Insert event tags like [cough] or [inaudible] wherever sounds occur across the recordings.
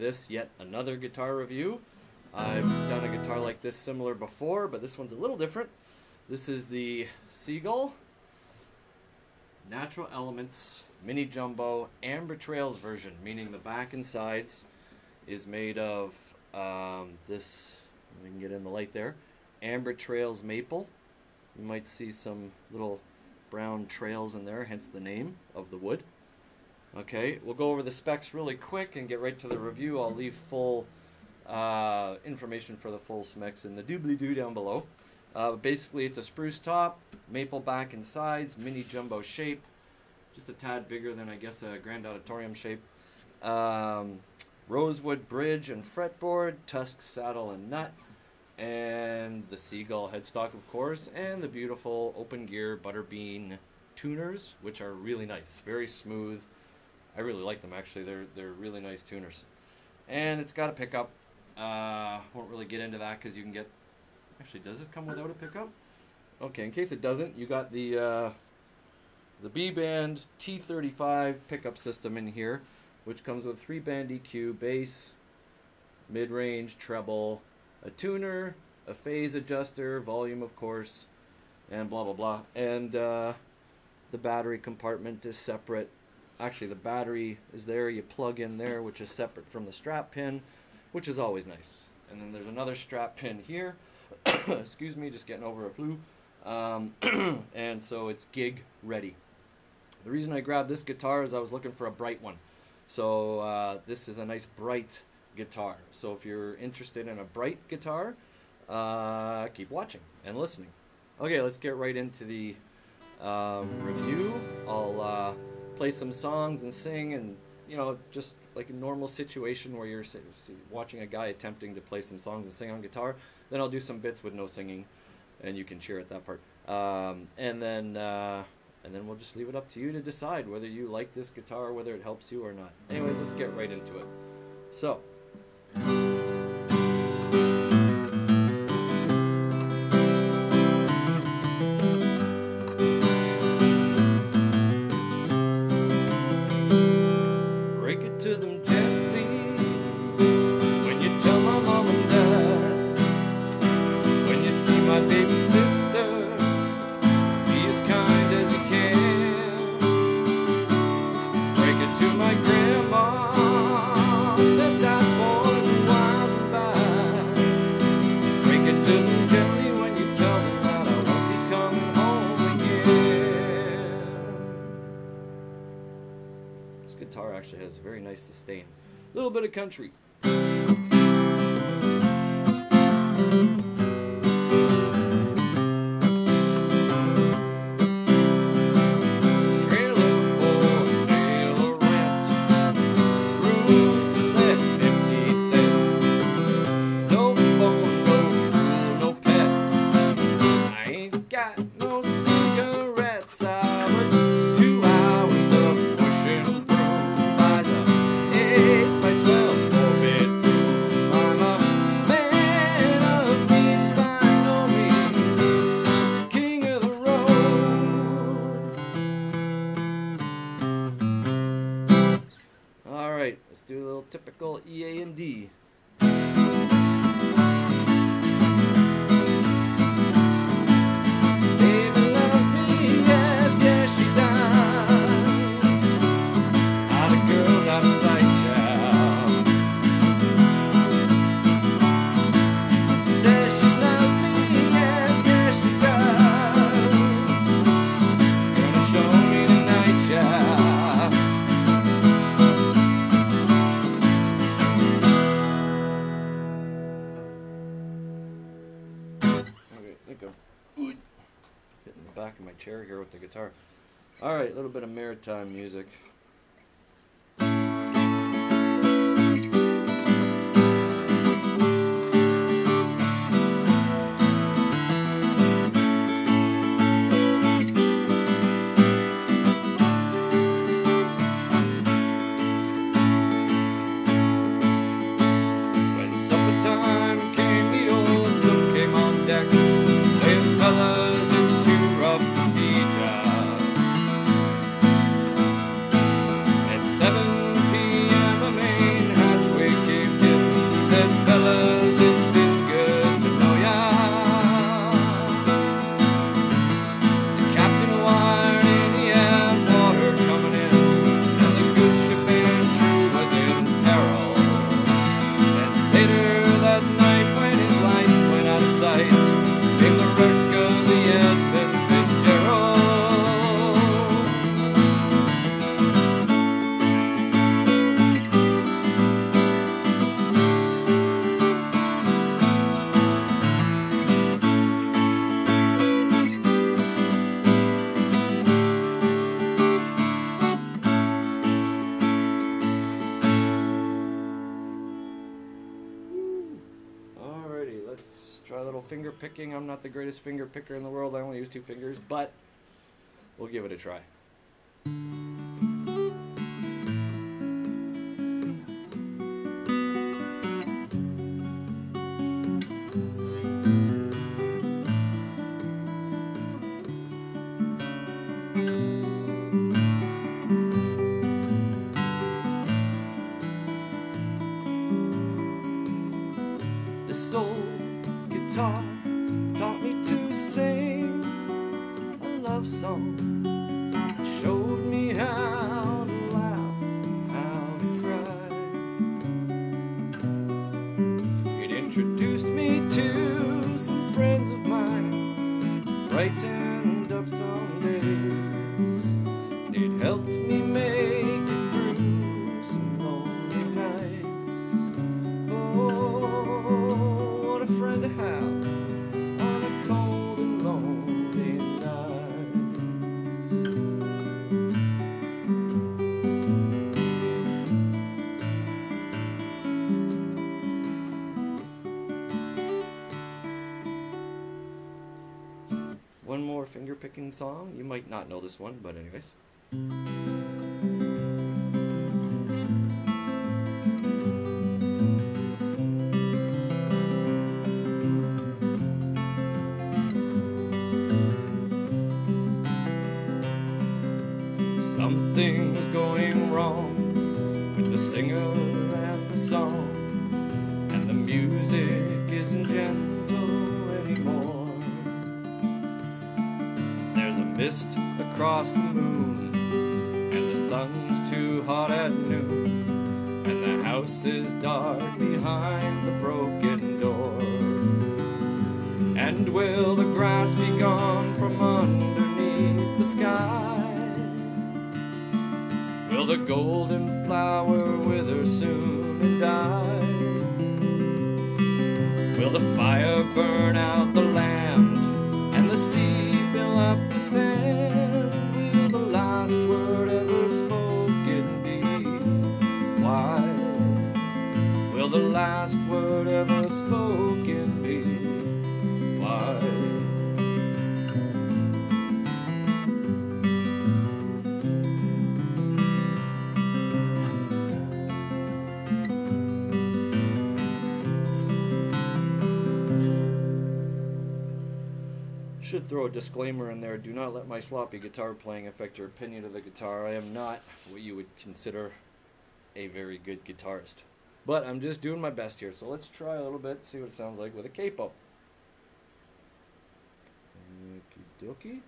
this yet another guitar review. I've done a guitar like this similar before, but this one's a little different. This is the Seagull Natural Elements Mini Jumbo Amber Trails version, meaning the back and sides is made of um, this, we can get in the light there, Amber Trails maple. You might see some little brown trails in there, hence the name of the wood. Okay, we'll go over the specs really quick and get right to the review. I'll leave full uh, information for the full specs in the doobly-doo down below. Uh, basically, it's a spruce top, maple back and sides, mini jumbo shape, just a tad bigger than I guess a grand auditorium shape. Um, rosewood bridge and fretboard, Tusq saddle and nut, and the seagull headstock, of course, and the beautiful open gear butterbean tuners, which are really nice, very smooth. I really like them actually. They're they're really nice tuners, and it's got a pickup. Uh, won't really get into that because you can get. Actually, does it come without a pickup? Okay, in case it doesn't, you got the uh, the B band T35 pickup system in here, which comes with three band EQ, bass, mid range, treble, a tuner, a phase adjuster, volume of course, and blah blah blah. And uh, the battery compartment is separate actually the battery is there you plug in there which is separate from the strap pin which is always nice. And then there's another strap pin here. [coughs] Excuse me just getting over a flu. Um, [coughs] and so it's gig ready. The reason I grabbed this guitar is I was looking for a bright one. So uh, this is a nice bright guitar. So if you're interested in a bright guitar uh, keep watching and listening. Okay let's get right into the um, review. I'll uh, play some songs and sing and you know just like a normal situation where you're watching a guy attempting to play some songs and sing on guitar then i'll do some bits with no singing and you can cheer at that part. Um, and then uh, and then we'll just leave it up to you to decide whether you like this guitar whether it helps you or not. Anyways let's get right into it. So to them. Guitar actually has a very nice sustain. A little bit of country. Chair here with the guitar. All right, a little bit of maritime music. Picking. I'm not the greatest finger picker in the world. I only use two fingers, but we'll give it a try. Picking song. You might not know this one, but anyways. Something's going wrong with the singer is dark behind the broken door. And will the grass be gone from underneath the sky? Will the golden flower wither soon and die? Will the fire burn out the throw a disclaimer in there. Do not let my sloppy guitar playing affect your opinion of the guitar. I am not what you would consider a very good guitarist. But I'm just doing my best here. So let's try a little bit, see what it sounds like with a capo. Okie dokie.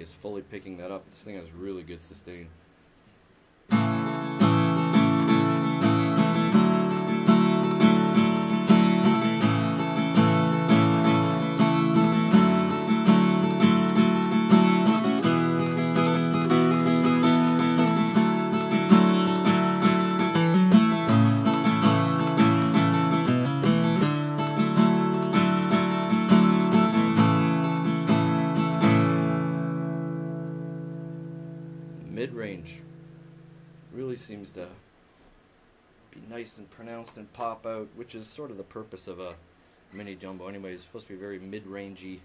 Is fully picking that up. This thing has really good sustain. Really seems to be nice and pronounced and pop out, which is sort of the purpose of a mini jumbo. Anyway, it's supposed to be very mid rangey,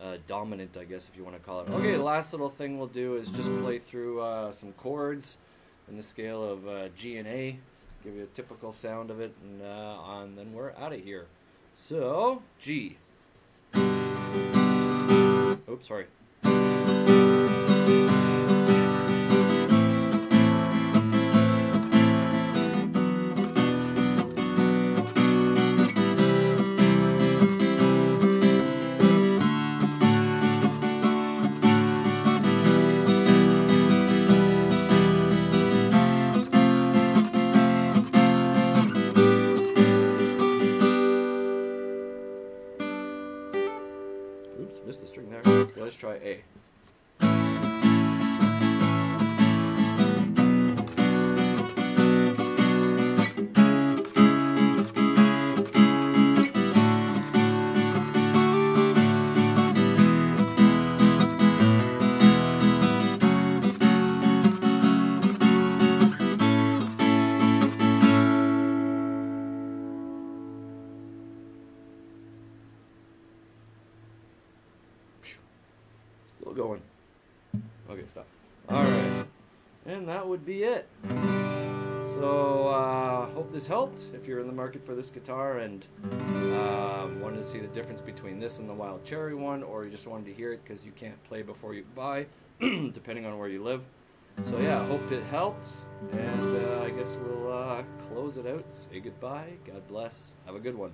uh, dominant, I guess, if you want to call it. Okay, last little thing we'll do is just play through uh, some chords in the scale of uh, G and A, give you a typical sound of it, and, uh, and then we're out of here. So, G. Oops, sorry. And that would be it. So uh, hope this helped. If you're in the market for this guitar and um, wanted to see the difference between this and the Wild Cherry one, or you just wanted to hear it because you can't play before you buy, [clears throat] depending on where you live. So yeah, hope it helped, and uh, I guess we'll uh, close it out. Say goodbye. God bless. Have a good one.